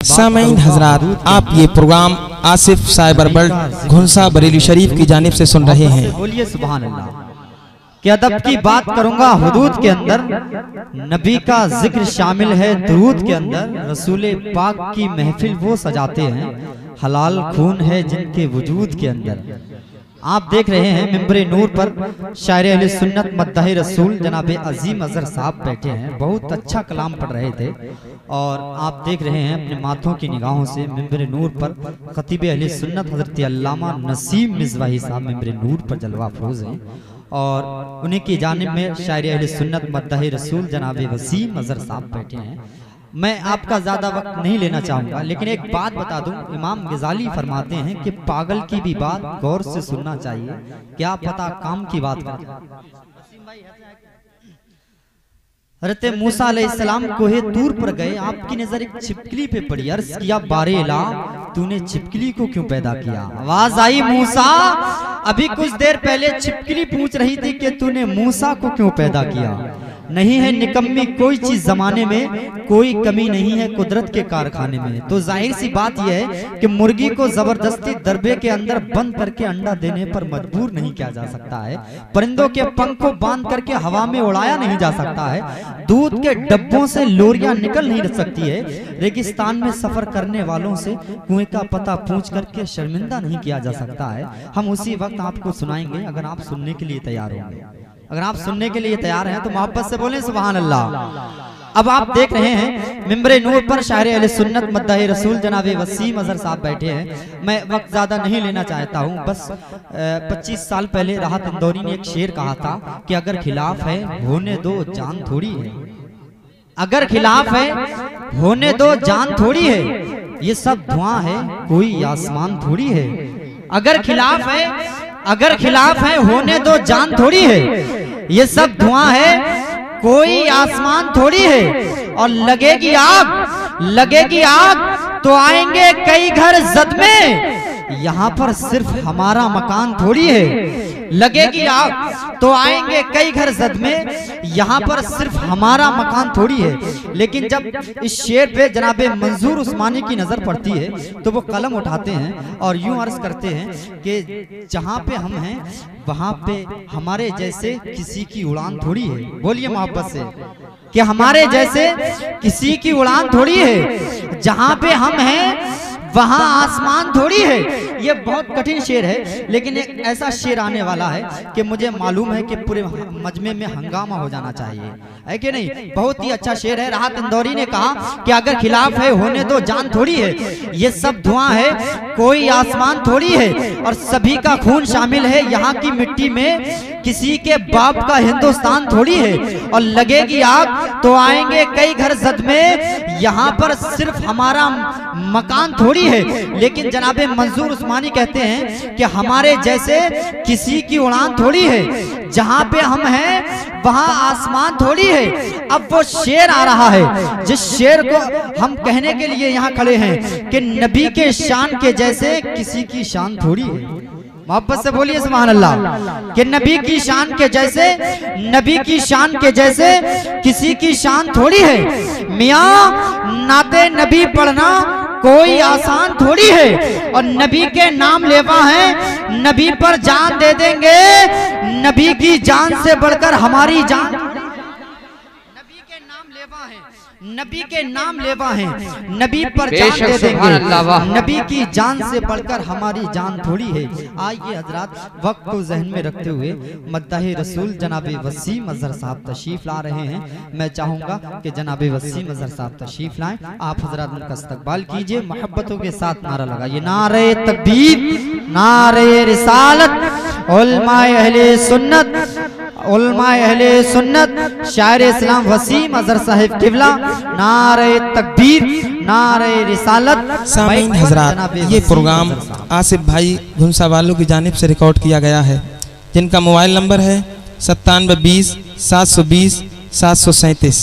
सामीन हजरात, आप ये प्रोग्राम आसिफ साइबर बल्ट घुंसा बरेली शरीफ की जानब ऐसी सुन रहे हैं। बोलिए सुबह कि अदब की बात करूँगा हदूद के अंदर, नबी का ज़िक्र शामिल है दरूद के अंदर, रसूल पाक की महफिल वो सजाते हैं, हलाल खून है जिनके वजूद के अंदर। आप देख रहे हैं मिम्बर नूर पर शायर अहले सुन्नत मद्दाह रसूल जनाब अजीम अजहर साहब बैठे हैं। बहुत अच्छा कलाम पढ़ रहे थे और आप देख रहे हैं अपने माथों की निगाहों से मिम्बर नूर पर खतीब अली सुन्नत हज़रत अल्लामा नसीम मिजवाही साहब मिम्बर नूर पर जलवा फरोज हैं और उन्हीं की जानब में शायर अहले सुन्नत मद्दाह रसूल जनाब वसीम अजहर साहब बैठे हैं। मैं आपका ज़्यादा वक्त नहीं लेना चाहूँगा। लेकिन एक बात बता दूँ इमाम गजाली फरमाते हैं कि पागल की भी बात गौर से सुनना चाहिए। क्या पता काम की बात कर मूसा अलैहिस्सलाम कोहे दूर पर गए। आपकी नज़र एक छिपकली पे पड़ी। अर्ज़ किया बारे ला तूने छिपकली को क्यों पैदा किया? आवाज़ आई मूसा। अभी कुछ देर पहले छिपकली पूछ रही थी कि तूने मूसा को क्यों पैदा किया? नहीं है निकम्मी कोई चीज़ जमाने में, कोई कमी नहीं है कुदरत के कारखाने में। तो ज़ाहिर सी बात यह है कि मुर्गी को ज़बरदस्ती दरबे के अंदर बंद करके अंडा देने पर मजबूर नहीं किया जा सकता है। परिंदों के पंख को बाँध करके हवा में उड़ाया नहीं जा सकता है। दूध के डब्बों से लोरियाँ निकल नहीं सकती है। रेगिस्तान में सफ़र करने वालों से कुएँ का पता पूछ करके शर्मिंदा नहीं किया जा सकता है। हम उसी वक्त आपको सुनाएँगे, अगर आप सुनने के लिए तैयार होंगे। अगर आप सुनने के लिए तैयार हैं तो मोहब्बत से बोलें सुबहान अल्लाह। अब आप देख रहे हैं मिम्बर नूर पर शायर अहले सुन्नत मद्दाह रसूल जनाब वसीम अजहर साहब बैठे हैं। मैं वक्त ज़्यादा नहीं लेना चाहता हूँ बस पच्चीस साल पहले राहत इंदौरी ने एक शेर कहा था कि अगर खिलाफ है होने दो जान थोड़ी है। अगर खिलाफ है होने दो जान थोड़ी है। ये सब धुआँ है कोई आसमान थोड़ी है। अगर खिलाफ है अगर खिलाफ है होने दो जान थोड़ी है। ये सब धुआँ है। कोई आसमान थोड़ी है। और लगेगी आग। लगेगी आग तो आएँगे कई घर जद में। यहाँ पर सिर्फ़ हमारा मकान थोड़ी है। लगेगी आग तो आएँगे कई घर जद में। यहाँ पर सिर्फ़ हमारा मकान थोड़ी है। लेकिन जब इस शेर पे जनाबे मंजूर उस्मानी की नज़र पड़ती है तो वो कलम उठाते हैं और यूँ अर्ज़ करते हैं कि जहाँ पे हम हैं वहाँ पे हमारे जैसे किसी की उड़ान थोड़ी है। बोलिए मोहब्बत से कि हमारे जैसे किसी की उड़ान थोड़ी है। जहाँ पे हम हैं वहाँ आसमान थोड़ी है। ये बहुत कठिन शेर है, लेकिन एक ऐसा शेर आने वाला है कि मुझे मालूम है कि पूरे मजमे में हंगामा हो जाना चाहिए। है कि नहीं? बहुत ही अच्छा शेर है। राहत इंदौरी ने कहा कि अगर खिलाफ है, होने दो, जान थोड़ी है। ये सब धुआँ है, कोई आसमान थोड़ी है। और सभी का खून शामिल है। यहाँ की मिट्टी में किसी के बाप का हिंदुस्तान थोड़ी है। और लगेगी आग तो आएँगे कई घर जद में यहाँ पर सिर्फ़ हमारा मकान थोड़ी है। लेकिन जनाबे मंजूर उस्मानी कहते हैं कि हमारे जैसे किसी की उड़ान थोड़ी है। जहाँ पे हम हैं, वहाँ आसमान थोड़ी है। अब वो शेर आ रहा है। जिस शेर को हम कहने के लिए यहाँ खड़े हैं कि नबी के शान के जैसे किसी की शान थोड़ी है। मोहब्बत से बोलिए सुबहान अल्लाह कि नबी की शान के जैसे नबी की शान के जैसे किसी की शान थोड़ी है। मिया नाते नबी पढ़ना कोई आसान थोड़ी है। और नबी के नाम लेवा है नबी पर जान दे देंगे। नबी की जान से बढ़कर हमारी जान नबी के नाम लेवा है नबी के नाम लेवा है। नबी पर जान दे देंगे। नबी की जान से बढ़कर हमारी जान थोड़ी है। आइए हजरात वक्त को जहन में रखते हुए मद्दाह रसूल जनाब वसीम अजहर साहब तशरीफ़ ला रहे हैं। मैं चाहूँगा कि जनाब वसीम अजहर साहब तशरीफ़ लाएँ। आप हजरात उनका इस्तकबाल कीजिए। मोहब्बतों के साथ नारा लगाइए। नारे तकबीर नारे रिसालत अहले सुन्नत। अहले सुन्नत शायर इस्लाम वसीम अजहर साहिब किबला नारे तकबीर नारे रिसालत। सामीन हजरात ये प्रोग्राम आसिफ भाई घुंसा वालों की जानब से रिकॉर्ड किया गया है। जिनका मोबाइल नंबर है सत्तानवे बीस सात सौ बीस सात सौ सैंतीस।